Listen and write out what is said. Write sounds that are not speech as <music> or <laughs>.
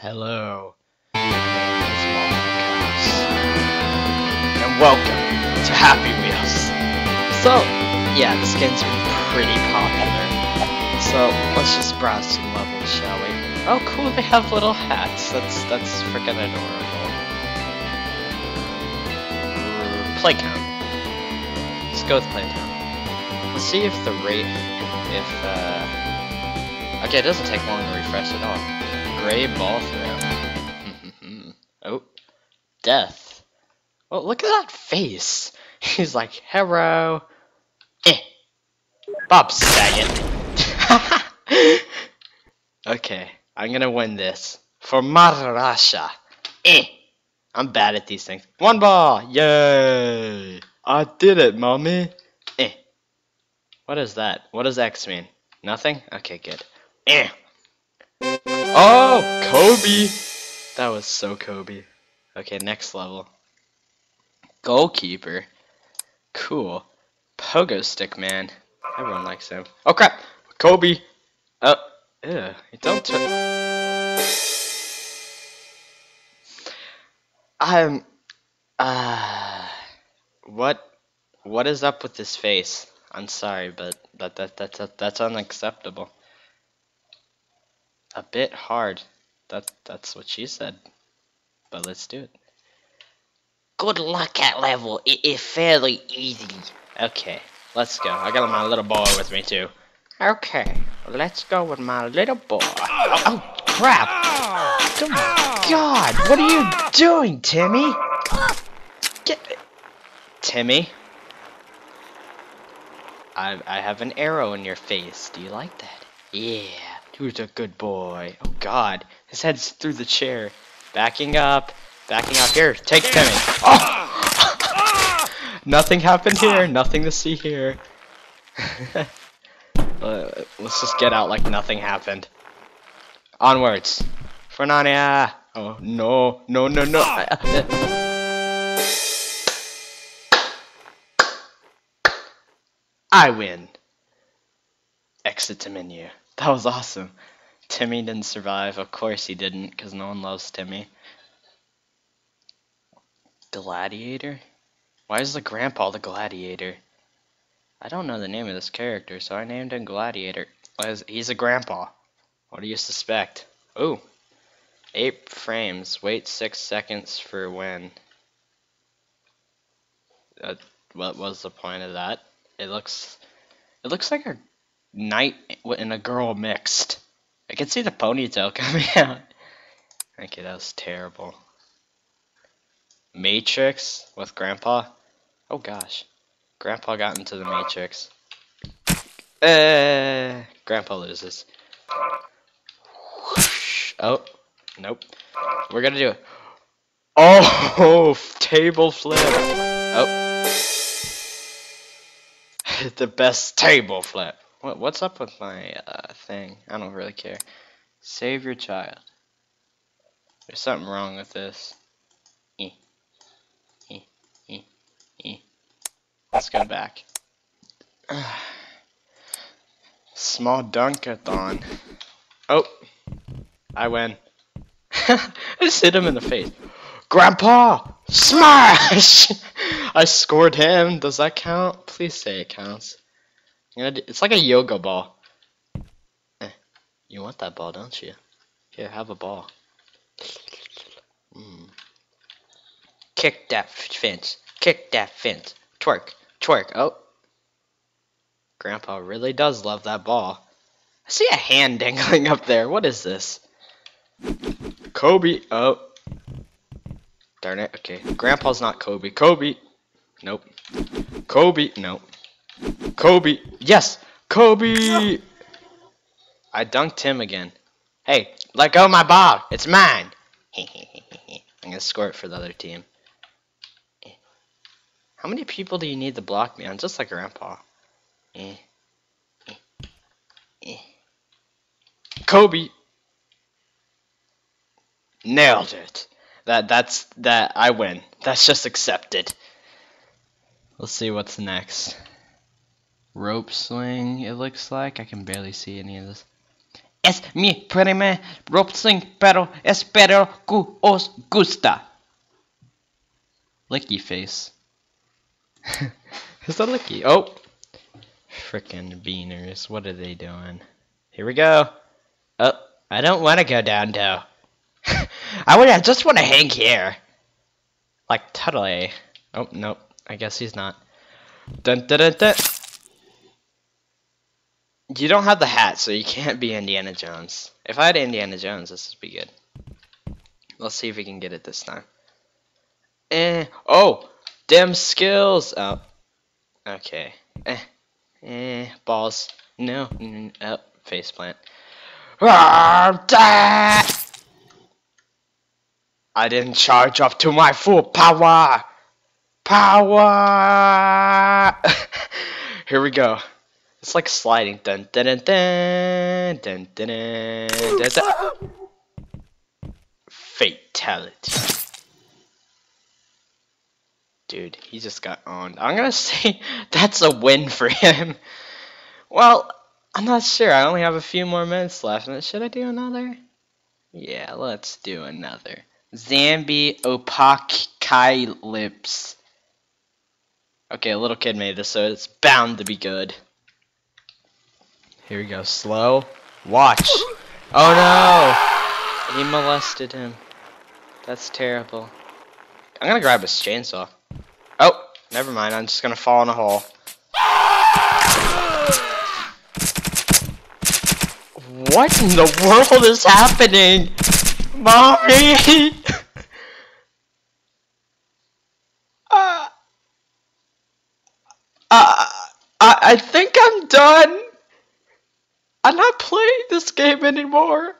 Hello. And welcome to Happy Wheels. So, yeah, this game's been pretty popular. So, let's just browse some levels, shall we? Oh, cool, they have little hats. That's, that's freaking adorable. Playground. Let's go with Playground. Let's see if the rate, if, uh... Okay, it doesn't take long to refresh at all. Gray ball throw. <laughs> oh. Death. Oh, look at that face. <laughs> He's like, hello. Eh. Bob Saget. <laughs> okay, I'm gonna win this. For Russia. Eh. I'm bad at these things. One ball! Yay! I did it, mommy. Eh. What is that? What does X mean? Nothing? Okay, good. Eh. Oh, Kobe! That was so Kobe. Okay, next level. Goalkeeper. Cool. Pogo stick man. Everyone likes him. Oh crap! Kobe! Oh, ew. Don't turn. I'm. Uh, what? What is up with this face? I'm sorry, but that that that, that that's unacceptable. A bit hard. That that's what she said. But let's do it. Good luck at level. It is fairly easy. Okay, let's go. I got my little boy with me too. Okay, let's go with my little boy. Oh, oh crap! Oh my god! What are you doing, Timmy? Get Timmy. I I have an arrow in your face. Do you like that? Yeah. Who's a good boy? Oh god. His head's through the chair. Backing up. Backing up here. Take Timmy. Oh! Nothing happened here. Nothing to see here. <laughs> uh, let's just get out like nothing happened. Onwards. For Narnia. Oh no. No no no. I win. Exit to menu. That was awesome. Timmy didn't survive. Of course he didn't, because no one loves Timmy. Gladiator? Why is the grandpa the gladiator? I don't know the name of this character, so I named him Gladiator. He's a grandpa. What do you suspect? Oh. Eight frames. Wait six seconds for when. Uh, what was the point of that? It looks... It looks like a knight and a girl mixed. I can see the ponytail <laughs> coming out. Okay, that was terrible. Matrix with Grandpa. Oh gosh. Grandpa got into the Matrix. Uh, Grandpa loses. Oh, nope. We're gonna do it. Oh, <laughs> table flip. Oh. <laughs> the best table flip. What, what's up with my uh, thing? I don't really care. Save your child. There's something wrong with this. E. E. E. E. Let's go back. <sighs> Small dunkathon. Oh. I win. I just hit him in the face. Grandpa! Smash! <laughs> I scored him. Does that count? Please say it counts. It's like a yoga ball. Eh, you want that ball, don't you? Here, have a ball. Mm. Kick that fence. Kick that fence. Twerk. Twerk. Oh. Grandpa really does love that ball. I see a hand <laughs> dangling up there. What is this? Kobe. Oh. Darn it. Okay. Grandpa's not Kobe. Kobe. Nope. Kobe. Nope. Kobe. Yes. Kobe. <laughs> I dunked him again. Hey, let go of my ball. It's mine. <laughs> I'm gonna score it for the other team. How many people do you need to block me? I'm just like Grandpa. Kobe. Nailed it. That that's that I win. That's just accepted. Let's see what's next. Rope swing, it looks like. I can barely see any of this. es mi primer Robson, pero espero que os gusta. Licky face. <laughs> Is that Licky? Oh! Frickin' beaners, what are they doing? Here we go. Oh, I don't want to go down, though. <laughs> I would. I just want to hang here. Like, totally. Oh, nope. I guess he's not. Dun, dun, dun, dun. You don't have the hat, so you can't be Indiana Jones. If I had Indiana Jones, this would be good. Let's see if we can get it this time. Eh. Oh! Damn skills! Oh. Okay. Eh. Eh. Balls. No. Mm, oh. Faceplant. I didn't charge up to my full power! Power! <laughs> Here we go. It's like sliding. Dun dun dun dun dun dun dun dun. dun. Fatality. Dude, he just got owned. I'm gonna <laughs> say that's a win for him. Well, I'm not sure. I only have a few more minutes left. Should I do another? Yeah, let's do another. Zambi Opacalypse. Okay, a little kid made this, so it's bound to be good. Here we go. Slow. Watch. Oh no! He molested him. That's terrible. I'm gonna grab his chainsaw. Oh, never mind. I'm just gonna fall in a hole. What in the world is happening? Mommy! <laughs> uh, uh, I, I think I'm done. I'm not playing this game anymore.